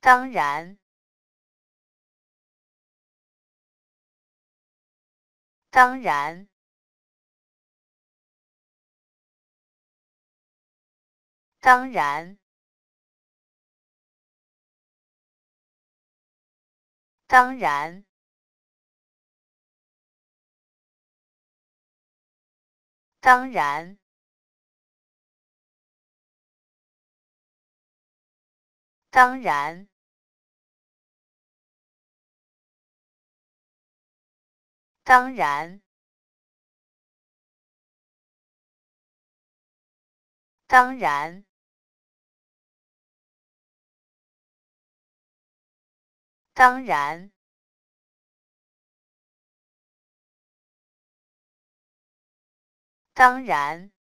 当然，当然，当然，当然，当然。当然，当然，当然，当然，当然。